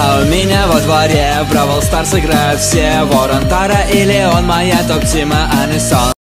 А у меня во дворе Бравл Старс играют все. Ворон Тара или он моя топ-тима Анисон